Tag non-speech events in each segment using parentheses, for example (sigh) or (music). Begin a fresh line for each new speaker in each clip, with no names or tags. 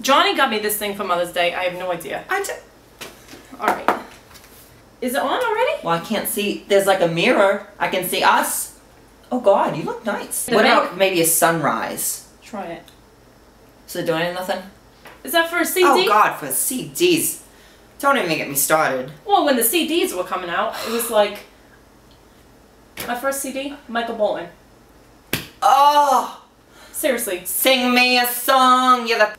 Johnny got me this thing for Mother's Day. I have no idea.
I d-
All right. Is it on already?
well, I can't see. There's like a mirror. I can see us. Oh God, you look nice.
The
what
bank-
about maybe a sunrise?
Try it.
So they're doing nothing?
Is that for a CD?
Oh God, for CDs. Don't even get me started.
Well, when the CDs were coming out, it was like my first CD, Michael Bolton.
Oh,
Seriously,
sing me a song. You're the.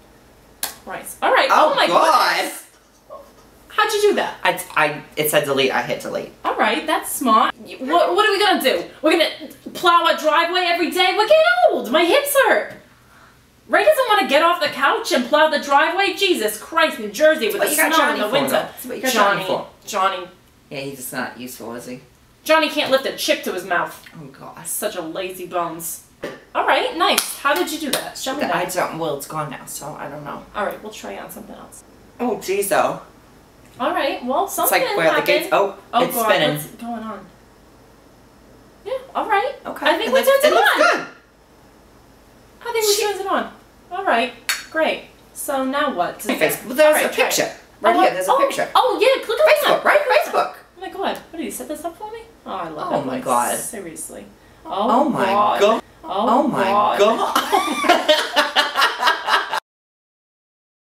Right. All right.
Oh,
Oh, my
God.
goodness. How'd you do that?
I, I, it said delete. I hit delete.
All right, that's smart. What, what are we gonna do? We're gonna plow a driveway every day? We're getting old. My hips hurt. Ray doesn't want to get off the couch and plow the driveway. Jesus Christ, New Jersey with the snow
Johnny
in the winter.
Johnny
Johnny,
for.
Johnny,
Yeah, he's just not useful, is he?
Johnny can't lift a chip to his mouth.
Oh God.
Such a lazy bones. All right, nice. How did you do that? Show me
I
that.
don't. Well, it's gone now, so I don't know.
All right, we'll try on something else.
Oh jeez, though.
All right, well, something It's
like where
happened.
the gates. Oh,
oh
it's
God,
spinning.
what's going on? Yeah, all right.
Okay.
I think
it
we
looks,
turned it
looks
on.
good.
I think we turned it on. All right, great. So now what?
Facebook. There's
All right,
a
try
picture. Right
oh,
here, there's a
oh,
picture.
Oh yeah, click on
Facebook,
that.
right?
Click on that.
Facebook.
Oh my god, what did you set this up for me? Oh, I love it.
Oh
my
God.
Seriously.
Oh, my oh
god.
god.
Oh,
Oh my
god.
god. (laughs)